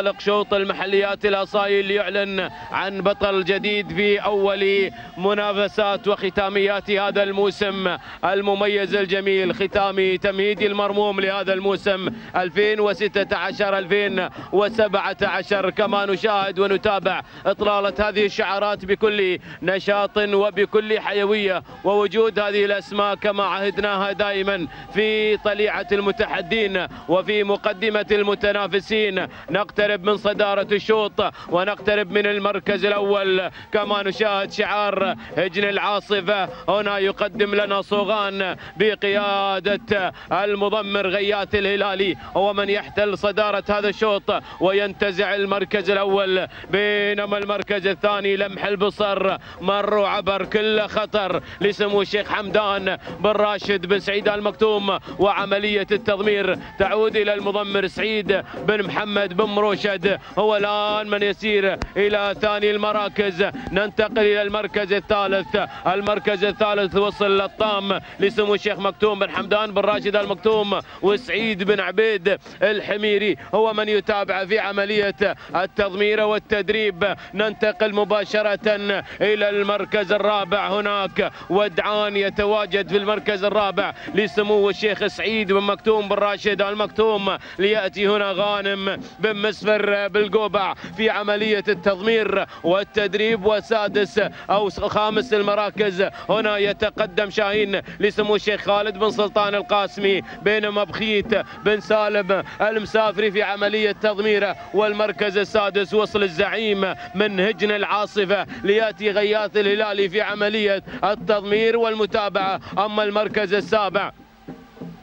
انطلق شوط المحليات الأصايل ليعلن عن بطل جديد في أول منافسات وختاميات هذا الموسم. المميز الجميل ختامي تمهيدي المرموم لهذا الموسم 2016 2017 كما نشاهد ونتابع إطلالة هذه الشعارات بكل نشاط وبكل حيوية ووجود هذه الأسماء كما عهدناها دائما في طليعة المتحدين وفي مقدمة المتنافسين. نقتل نقترب من صدارة الشوط ونقترب من المركز الأول. كما نشاهد شعار هجن العاصفة هنا يقدم لنا صوغان بقيادة المضمر غيات الهلالي. هو من يحتل صدارة هذا الشوط وينتزع المركز الأول. بينما المركز الثاني لمح البصر مر عبر كل خطر لسمو الشيخ حمدان بن راشد بن سعيد المكتوم. وعملية التضمير تعود إلى المضمر سعيد بن محمد بن مرو روشد هو الآن من يسير إلى ثاني المراكز. ننتقل إلى المركز الثالث. المركز الثالث وصل للطام لسمو الشيخ مكتوم بن حمدان بن راشد المكتوم وسعيد بن عبيد الحميري. هو من يتابع في عملية التضمير والتدريب. ننتقل مباشرة إلى المركز الرابع هناك. ودعان يتواجد في المركز الرابع لسمو الشيخ سعيد بن مكتوم بن راشد المكتوم. ليأتي هنا غانم بن مسلم يسفر بالقوبع في عملية التضمير والتدريب وسادس أو خامس المراكز. هنا يتقدم شاهين لسمو الشيخ خالد بن سلطان القاسمي بينما بخيت بن سالم المسافري في عملية تضميره والمركز السادس وصل الزعيم من هجن العاصفة ليأتي غياث الهلالي في عملية التضمير والمتابعة. أما المركز السابع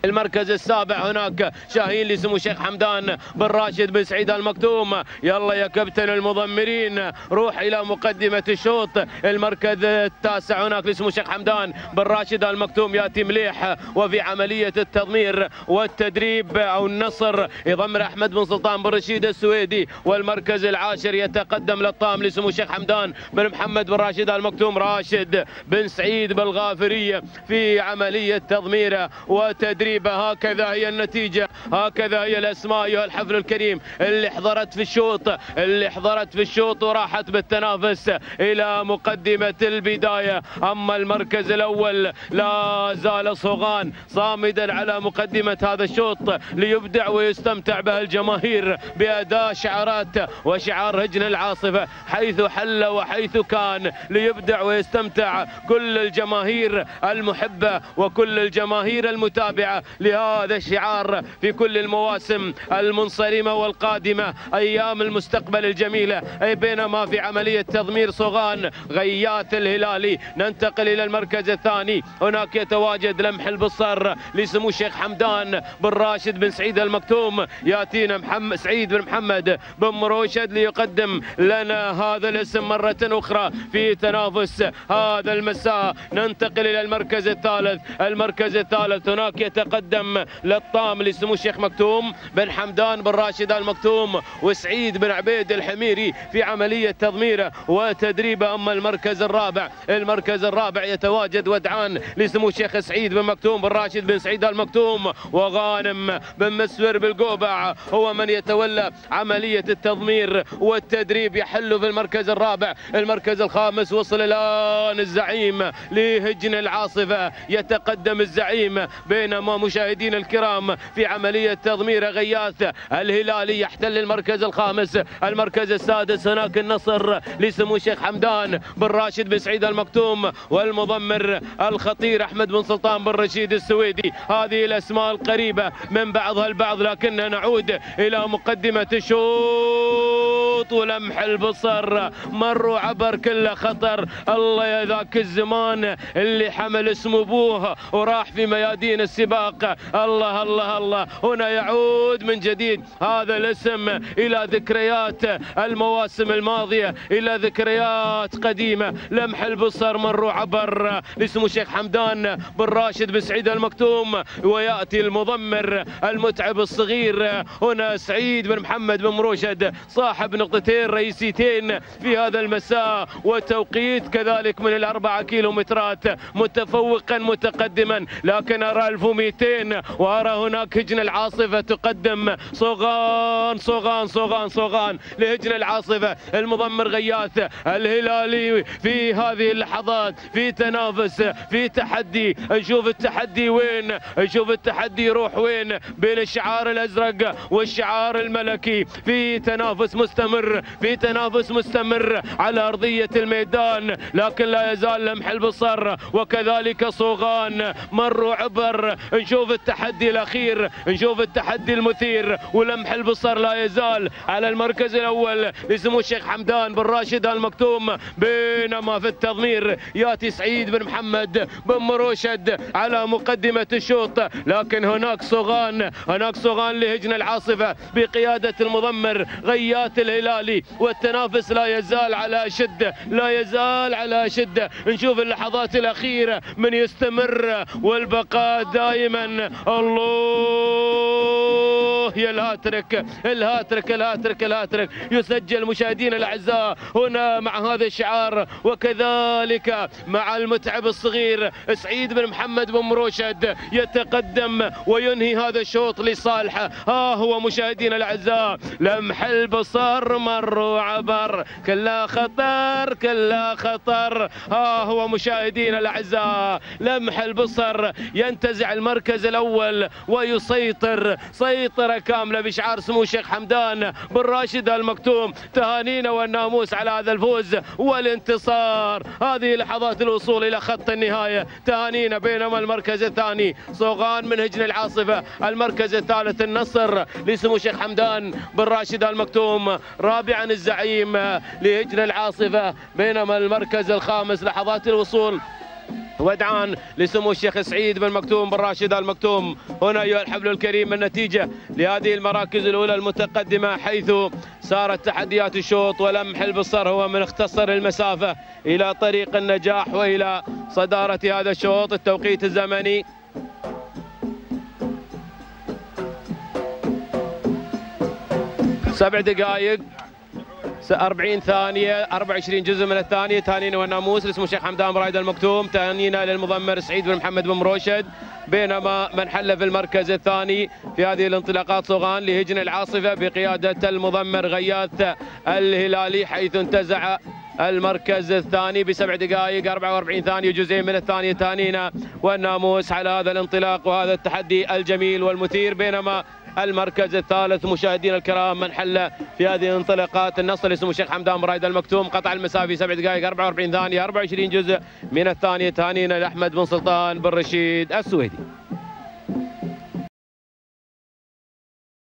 المركز السابع هناك شاهين لسمو الشيخ حمدان بن راشد بن سعيد المكتوم. يلا يا كابتن المضمرين روح إلى مقدمة الشوط. المركز التاسع هناك لسمو الشيخ حمدان بن راشد المكتوم. يأتي مليح وفي عملية التضمير والتدريب أو النصر. يضمر أحمد بن سلطان بن رشيد السويدي والمركز العاشر يتقدم للطام لسمو الشيخ حمدان بن محمد بن راشد المكتوم. راشد بن سعيد بالغافريه في عملية تضمير وتدريب. تقريبا هكذا هي النتيجة هكذا هي الأسماء أيها الحفل الكريم. اللي حضرت في الشوط اللي حضرت في الشوط وراحت بالتنافس إلى مقدمة البداية. أما المركز الأول لا زال صوغان صامدا على مقدمة هذا الشوط ليبدع ويستمتع به الجماهير بأداء شعارات وشعار هجن العاصفة حيث حل وحيث كان ليبدع ويستمتع كل الجماهير المحبة وكل الجماهير المتابعة. لهذا الشعار في كل المواسم المنصرمة والقادمة أيام المستقبل الجميلة. أي بينما في عملية تضمير صغان غيات الهلالي ننتقل إلى المركز الثاني. هناك يتواجد لمح البصر لسمو الشيخ حمدان بن راشد بن سعيد المكتوم. يأتينا محمد سعيد بن محمد بن مروشد ليقدم لنا هذا الاسم مرة أخرى في تنافس هذا المساء. ننتقل إلى المركز الثالث. المركز الثالث هناك يتقدم يتقدم للطام لسمو الشيخ مكتوم بن حمدان بن راشد المكتوم وسعيد بن عبيد الحميري في عملية تضميره وتدريبه. أما المركز الرابع المركز الرابع يتواجد ودعان لسمو الشيخ سعيد بن مكتوم بن راشد بن سعيد المكتوم. وغانم بن مسور بالقوبع هو من يتولى عملية التضمير والتدريب. يحل في المركز الرابع. المركز الخامس وصل الآن الزعيم لهجن العاصفة. يتقدم الزعيم بينما مشاهدينا الكرام في عملية تضمير غياث الهلالي يحتل المركز الخامس. المركز السادس هناك النصر لسمو الشيخ حمدان بن راشد بن سعيد المكتوم والمضمر الخطير أحمد بن سلطان بن رشيد السويدي. هذه الأسماء القريبة من بعضها البعض لكننا نعود إلى مقدمة الشوط. ولمح البصر مروا عبر كل خطر. الله يا ذاك الزمان اللي حمل اسم أبوه وراح في ميادين السباق. الله الله الله. هنا يعود من جديد هذا الاسم إلى ذكريات المواسم الماضية إلى ذكريات قديمة. لمح البصر مروا عبر لسمو الشيخ حمدان بن راشد بن سعيد المكتوم. ويأتي المضمر المتعب الصغير. هنا سعيد بن محمد بن مروشد صاحب نقطة محطتين رئيسيتين في هذا المساء وتوقيت كذلك من الأربعة كيلومترات متفوقا متقدما. لكن أرى 1200 وأرى هناك هجن العاصفة تقدم. صوغان صوغان صوغان صوغان لهجن العاصفة. المضمر غياث الهلالي في هذه اللحظات في تنافس في تحدي. نشوف التحدي وين؟ نشوف التحدي يروح وين؟ بين الشعار الأزرق والشعار الملكي. في تنافس مستمر. في تنافس مستمر على أرضية الميدان لكن لا يزال لمح البصر وكذلك صوغان مروا عبر. نشوف التحدي الأخير نشوف التحدي المثير ولمح البصر لا يزال على المركز الأول لسمو الشيخ حمدان بن راشد المكتوم. بينما في التضمير يأتي سعيد بن محمد بن مروشد على مقدمة الشوط لكن هناك صوغان هناك صوغان لهجن العاصفة بقيادة المضمر غيات الهلالي والتنافس لا يزال على شدة لا يزال على شدة. نشوف اللحظات الأخيرة من يستمر والبقاء دائما الله يا الهاترك الهاترك الهاترك الهاترك يسجل مشاهدينا الأعزاء هنا مع هذا الشعار وكذلك مع المتعب الصغير سعيد بن محمد بن مروشد يتقدم وينهي هذا الشوط لصالحه ها هو مشاهدينا الأعزاء. لمح البصر مر وعبر كلا خطر كلا خطر. ها هو مشاهدينا الأعزاء. لمح البصر ينتزع المركز الأول ويسيطر سيطره كاملة بشعار سمو الشيخ حمدان بن راشد المكتوم. تهانينا والناموس على هذا الفوز والانتصار. هذه لحظات الوصول إلى خط النهاية. تهانينا بينما المركز الثاني صوغان من هجن العاصفة. المركز الثالث النصر لسمو الشيخ حمدان بن راشد المكتوم. رابعا الزعيم لهجن العاصفة. بينما المركز الخامس لحظات الوصول ودعان لسمو الشيخ سعيد بن مكتوم بن راشد المكتوم. هنا أيها الحفل الكريم النتيجة لهذه المراكز الأولى المتقدمة حيث صارت تحديات الشوط ولمح البصر هو من اختصر المسافة إلى طريق النجاح وإلى صدارة هذا الشوط التوقيت الزمني. سبع دقائق. 40 ثانية 24 جزء من الثانية. تهانينا والناموس اسمه الشيخ حمدان برايد المكتوم. تهانينا للمضمر سعيد بن محمد بن مروشد. بينما من حل في المركز الثاني في هذه الانطلاقات صوغان لهجن العاصفة بقيادة المضمر غياث الهلالي حيث انتزع المركز الثاني بسبع دقائق 44 ثانية جزئين من الثانية. تهانينا والناموس على هذا الانطلاق وهذا التحدي الجميل والمثير. بينما المركز الثالث. مشاهدينا الكرام من حل في هذه الانطلاقات النصر اسمه الشيخ حمدان برايد المكتوم. قطع المسافة سبع دقائق 44 ثانية 24 جزء من الثانية تهانينا لأحمد بن سلطان بن رشيد السويدي.